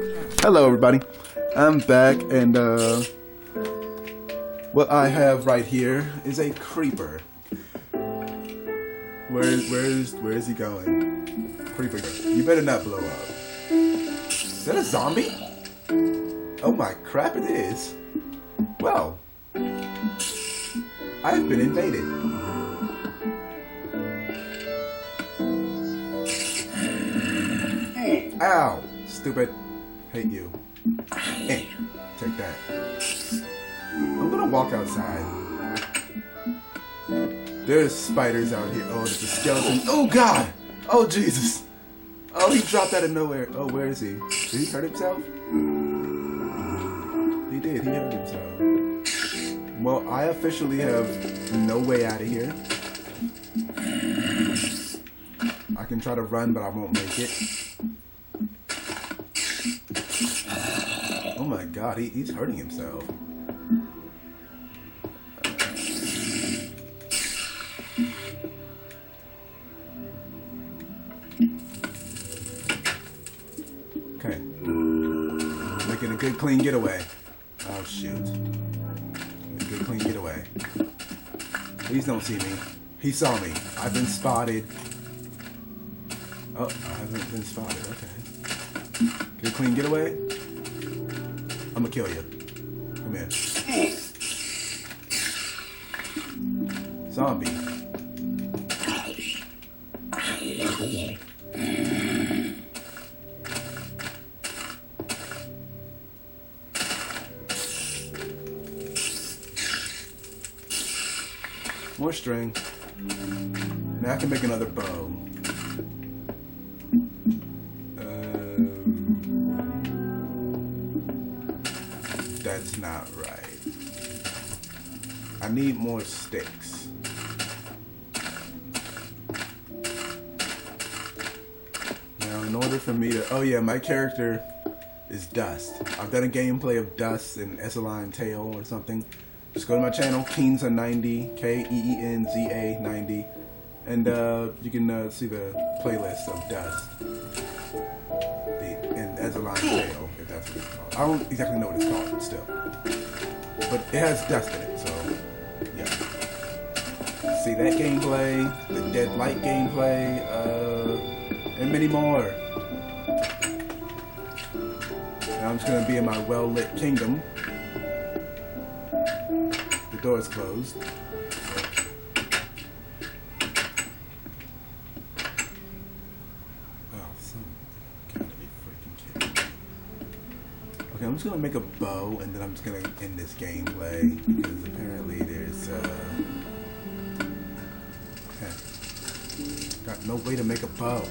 Hello, everybody. I'm back, and uh, what I have right here is a creeper. Where is where is where is he going? Creeper, you better not blow up. Is that a zombie? Oh my crap! It is. Well, I have been invaded. Ow! Stupid. Hate you. Hey, take that. I'm gonna walk outside. There's spiders out here. Oh, there's a skeleton. Oh god! Oh Jesus! Oh, he dropped out of nowhere. Oh, where is he? Did he hurt himself? He did. He hurt himself. Well, I officially have no way out of here. I can try to run, but I won't make it. My god, he, he's hurting himself. Okay. Making a good clean getaway. Oh shoot. A good clean getaway. Please don't see me. He saw me. I've been spotted. Oh, I haven't been spotted. Okay. Good clean getaway. I'm gonna kill you. Come here. Zombie. More string. Now I can make another bow. I need more sticks. Now, in order for me to, oh yeah, my character is Dust. I've done a gameplay of Dust in Elysian Tail or something. Just go to my channel, Keenza90, K E E N Z A 90, and uh, you can uh, see the playlist of Dust. The in Elysian Tail, if that's what it's called. I don't exactly know what it's called, but still. But it has Dust in it, so yeah. See that gameplay, the Deadlight gameplay, uh, and many more. Now I'm just gonna be in my well-lit kingdom. The door is closed. Oh, some gotta be freaking kidding me. Okay, I'm just gonna make a bow and then I'm just gonna end this gameplay because apparently there's uh okay. Got no way to make a bow.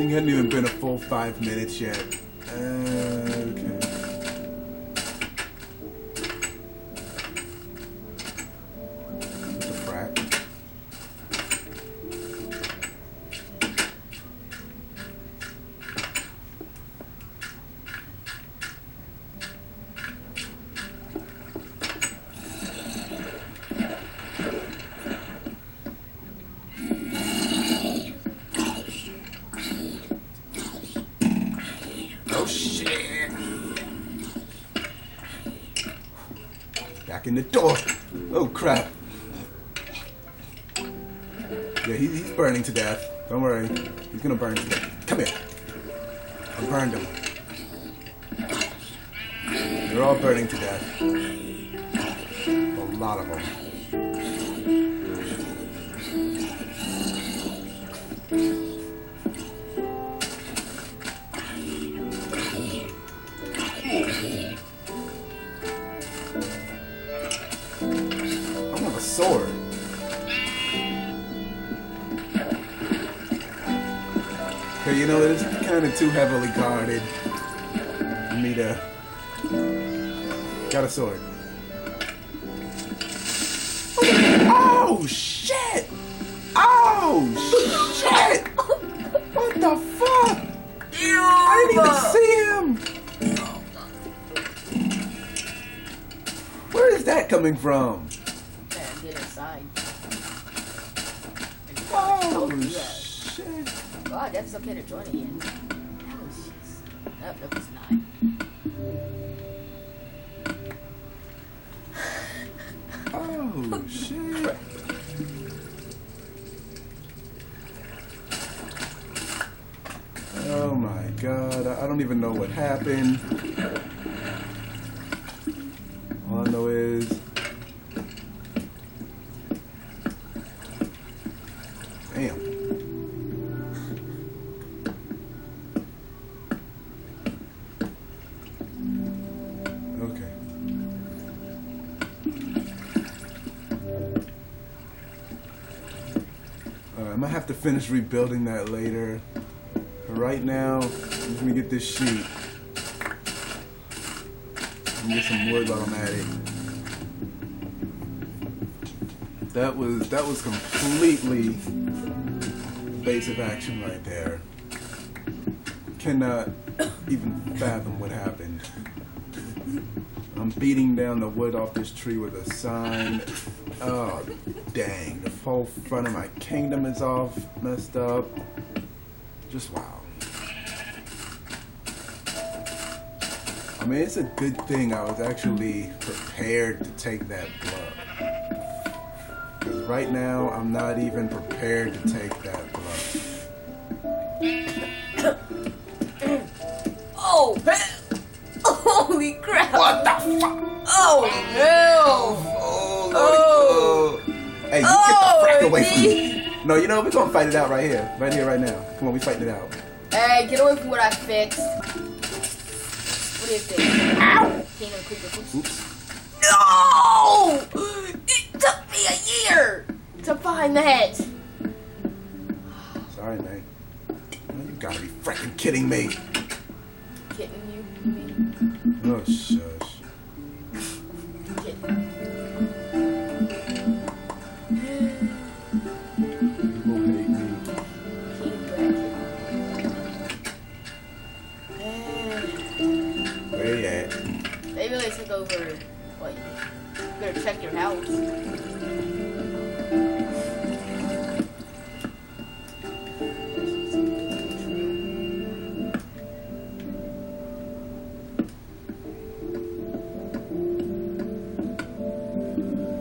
Thing hadn't even been a full five minutes yet. Uh, okay. Oh shit! Back in the door. Oh crap. Yeah, he, he's burning to death. Don't worry. He's gonna burn to death. Come here. I burned him. They're all burning to death. A lot of them. You know, it's kind of too heavily guarded for me to. Got a sword. Oh, shit! Oh! Shit! What the fuck? I didn't even see him. Where is that coming from? Man, get inside. Oh yeah. Shit! Guess it's okay to join again. Oh, jeez. Nope, nope, it's not. Oh shit! Oh my god! I I don't even know what happened. All I know is. Damn. Uh, I might have to finish rebuilding that later. Right now, let me get this sheet. Me get some wood while I'm at it. That was that was completely basic action right there. Cannot even fathom what happened. I'm beating down the wood off this tree with a sign. Oh, dang. The whole front of my kingdom is all messed up. Just wow. I mean, it's a good thing I was actually prepared to take that blow. Because right now, I'm not even prepared to take that blow. Oh! Holy crap! What the fuck? Oh, no! Oh, Oh. Hey, you Oh, get the oh, fuck away from me. me. No, you know what? We're gonna fight it out right here. Right here, right now. Come on, we fighting it out. Hey, get away from what I fixed. What is think? Ow! Kingdom Creeper. Oops. No! It took me a year to find that. Sorry, man. You gotta be freaking kidding me. Kidding you? Mean Oh, shush. They took over. What? You better check your house.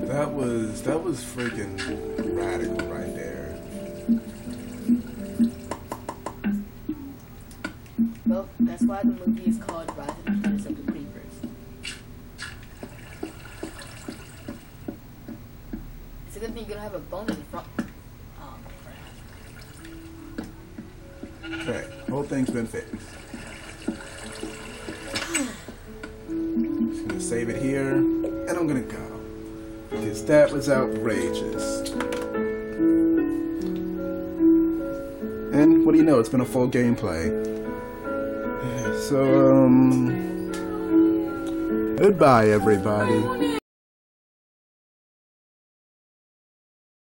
That was that was freaking radical right there. Well, that's why the movie is called Rise of the Kingdoms of the Creepers. A good thing you don't have a bone in front. Okay, whole thing's been fixed. Just gonna save it here, and I'm gonna go. Because that was outrageous. And what do you know? It's been a full gameplay. So, um. Goodbye, everybody.